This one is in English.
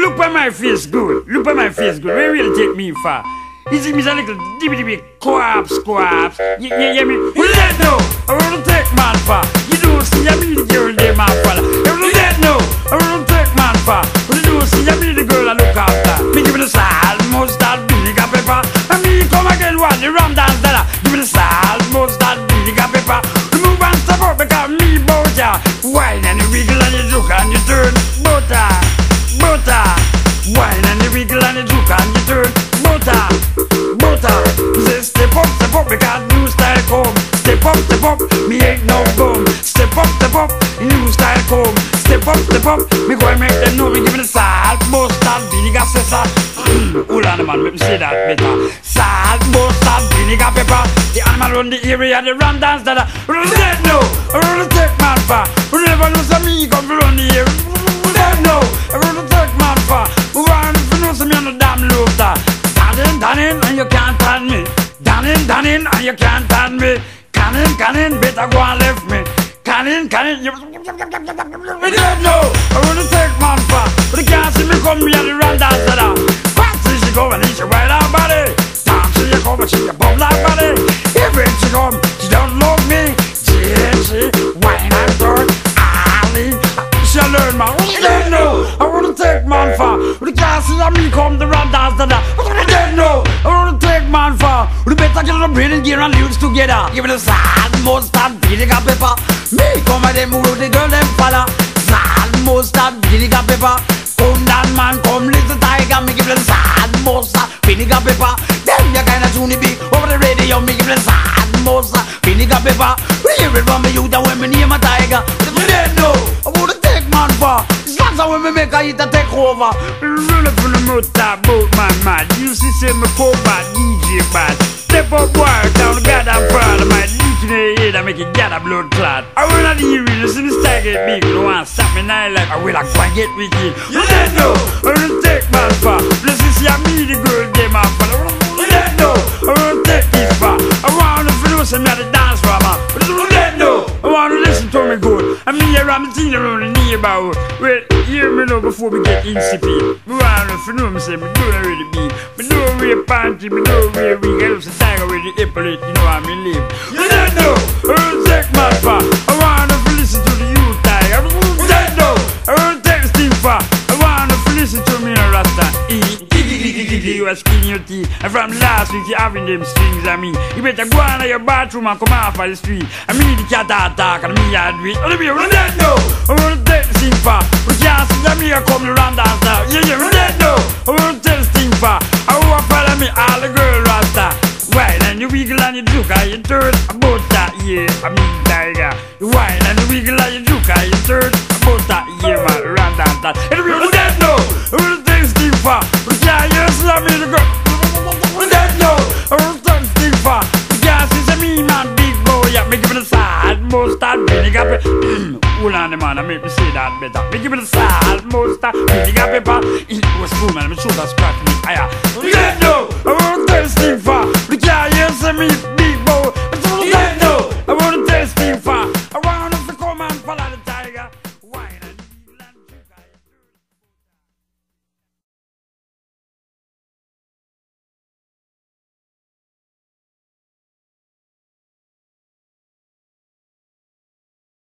look at my face good. Look at my face good. Where will take me far? You see me a little dibby dibby quaps quaps. Yeah, yeah, yeah, me. Well, let know. I want to take man far. You do a see I mean the girl they my. You will let know. I want to take man far. Well, you don't see I mean the girl I look after. Me give me the salt, mustard, vinegar, pepper. And me come again one the ram dance Step up. Me go and make them know me give me the salt, mustard, vinegar, sessa. Mm, hold on, man, let me say that better. Salt, mustard, vinegar, pepper. The animal run the area, the ram dance that don't know. I wanna take man for. We never lose a me come run the area. Know. I wanna take man for. We want to know some me on the damn looter. Darling, darling, and you can't turn me. Darling, darling, and you can't turn me. Cannon, cannon, better go and left me. Cannon, cannon, you. We don't know. I wanna take man for. But they can't see me come here, the ram dance that I. Fancy she go and she wild out body. Time she come and she a bum like body. Even she come, she don't love me. She, wine and turn. Ali, she learn man. We don't know. I wanna take man for. But they can't see me come the ram dance that I. We don't know. I wanna take man for. We better get on brain and gear and lyrics together. Give me the salt, mustard, vinegar, pepper. Me come and them who the girl them follow. Salt, mustard, vinegar, pepper. Come down man, come little tiger. Me give them salt, mustard, vinegar, pepper. Them ya kinda tune big over the radio. Me give them salt, mustard, vinegar, pepper. We hear it from me youth and when me name a tiger. But don't know. I wanna take man not so when me make a hit a take over. Run from the motor boat man. You see say me call bad DJ You want stop me now like I will like go and get wicked. You don't know, I will take man for. Listen see I me the girl them off. You don't know, I will take this far. I want to feel some of the dance for man. But you don't know, I want to listen to me good. I mean around the thing around the neighborhood. Well, hear me now before we get insipid. Me want to know me say me don't already be. Me know we a panty, me know we a weak. I love the tiger with the epaulet, you know how me live. You don't know, I will take my far. Are skin your teeth. And from last week you having them strings I mean. You better go on to your bathroom and come off of the street. I mean the cat attack and me I do it. Oh, me, we don't know I want to take the thing far. We can't see that me I come around dance now Yeah, yeah, we don't know I want to take the thing far. I want to follow me all the girl rasta Wine and you wiggle and you juke and you turn about that, yeah, I mean tiger. You wine and you wiggle and you juke and you turn about that, yeah, man, around dance that And we don't know I want to take the thing far On, man, I make me say that better Me give me the salt, mustard, vinegar, pepper It was cool, man, me shoulder scratch me, higher We don't